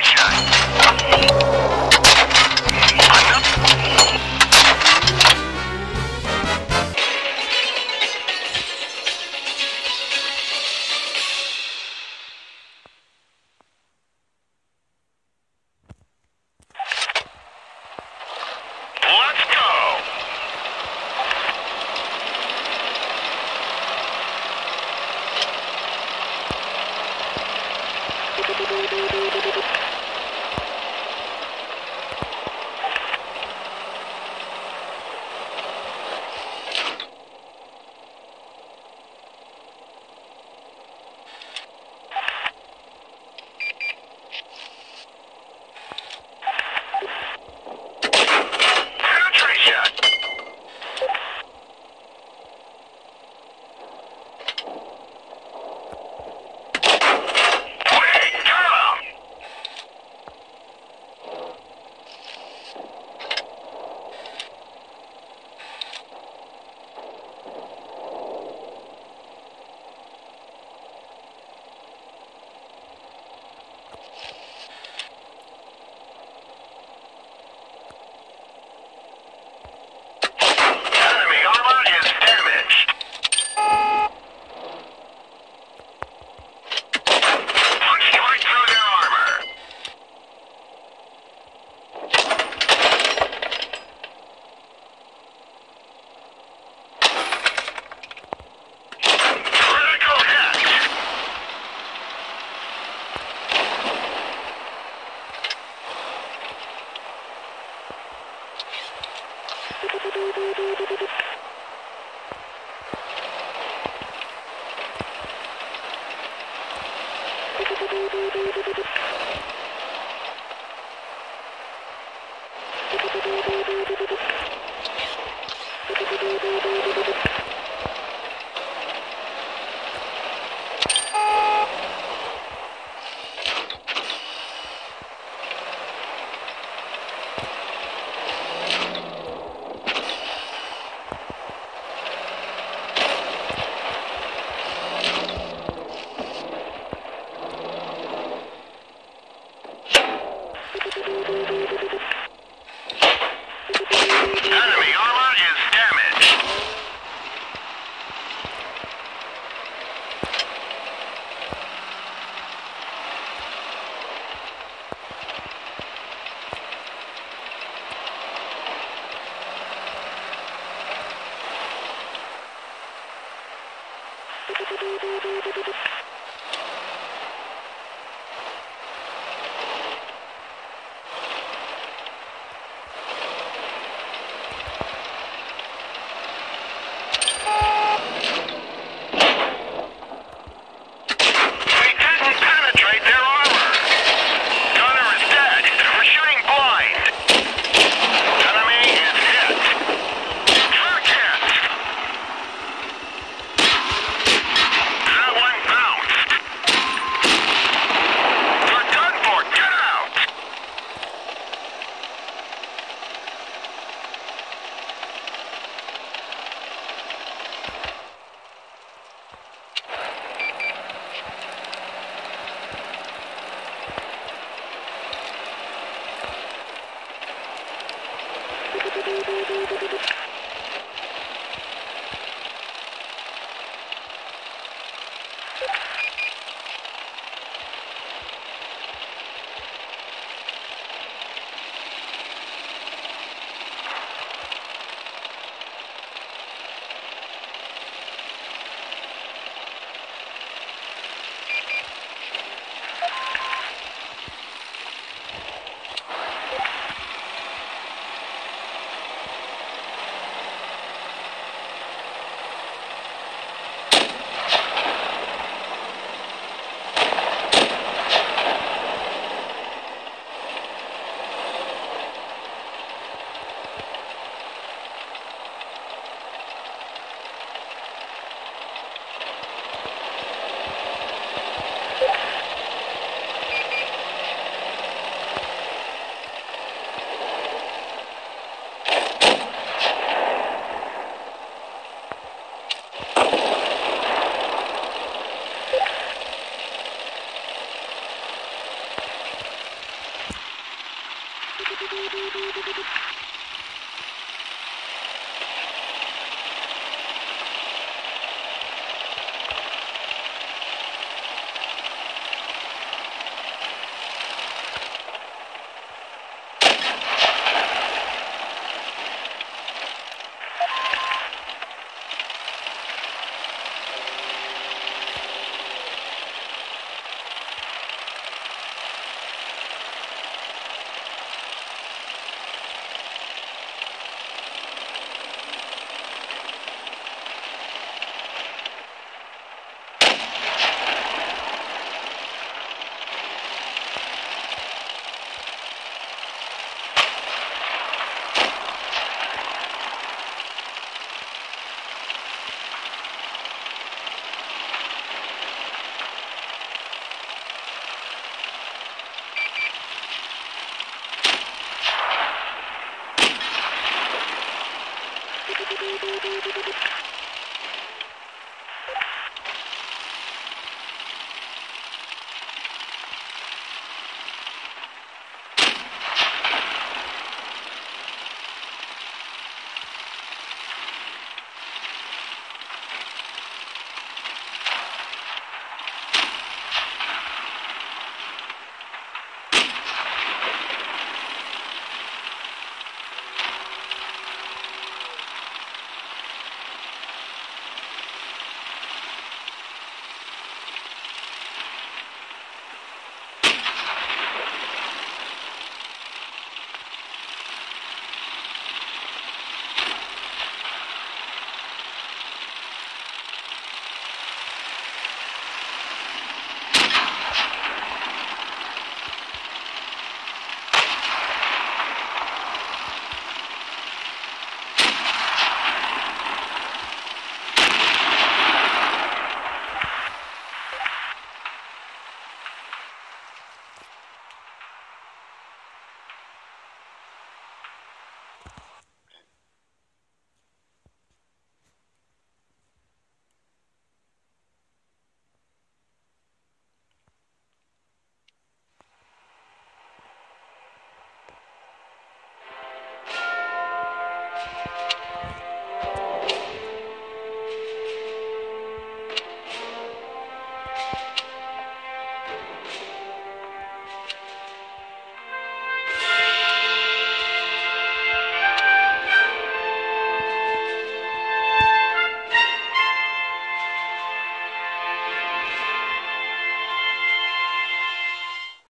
sunshine. Thank you.